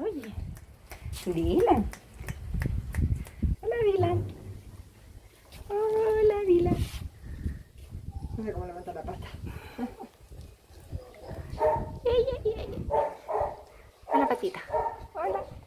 Oye, Dylan. Hola, Dylan. Hola, Dylan. No sé cómo levantar la pata. Hola, patita. Hola.